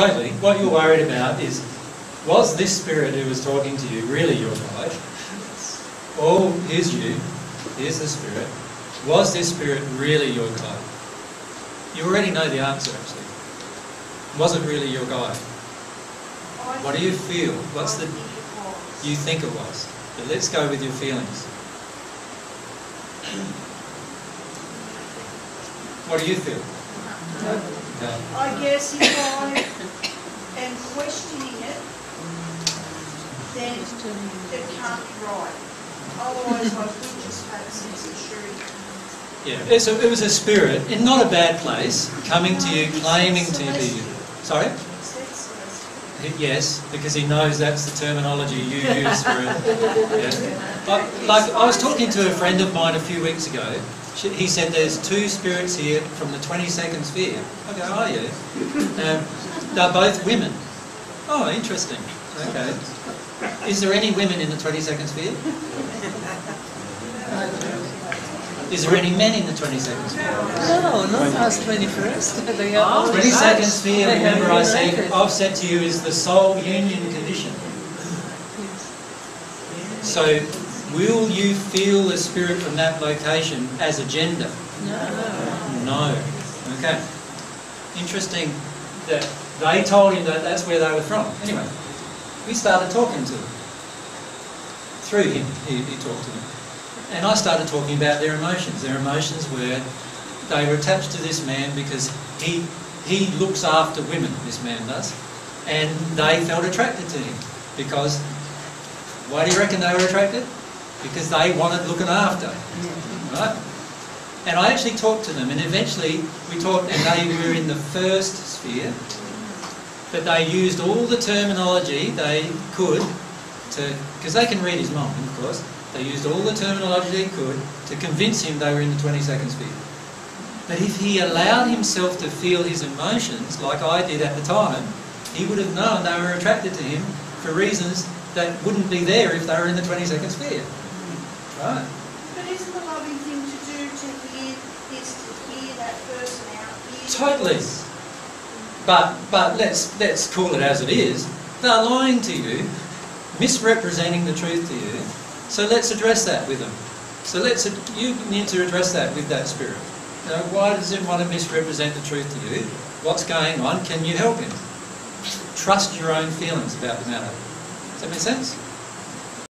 Totally. What you're worried about is, was this spirit who was talking to you really your guide? Or here's you, here's the spirit. Was this spirit really your guide? You already know the answer, actually. Was it really your guide? What do you feel? What's the... You think it was. But let's go with your feelings. What do you feel? I guess if I am questioning it, then it can't be right. Otherwise, I would just have a sense of. Yeah, it's a, it was a spirit, in not a bad place, coming to you, claiming to be you. Sorry? Yes, because he knows that's the terminology you use for it. Yeah. Like, I was talking to a friend of mine a few weeks ago. She, he said there's two spirits here from the 22nd sphere. I go, oh yeah. Um, they're both women. Oh, interesting. Okay. Is there any women in the 22nd sphere? Is there any men in the 22nd sphere? No, not past 21st. They are all 22nd sphere, remember I said. I've said to you, is the soul union condition. So, will you feel the spirit from that location as a gender? No. No. Okay. Interesting that they told him that that's where they were from. Anyway, we started talking to them. Through him, he, he talked to them. And I started talking about their emotions. Their emotions were they were attached to this man because he he looks after women, this man does. And they felt attracted to him because why do you reckon they were attracted? Because they wanted looking after. Right? And I actually talked to them, and eventually we talked, and they were in the first sphere, but they used all the terminology they could to, because they can read his mind, of course. They used all the terminology they could to convince him they were in the 22nd sphere. But if he allowed himself to feel his emotions, like I did at the time, he would have known they were attracted to him for reasons that wouldn't be there if they were in the 22nd sphere. Right? But isn't the loving thing to do to hear is to hear that person out? Totally. But but let's let's call it as it is. They're lying to you, misrepresenting the truth to you. So let's address that with them. So let's you need to address that with that spirit. You know, why does it want to misrepresent the truth to you? What's going on? Can you help him? Trust your own feelings about the matter. Does that make sense?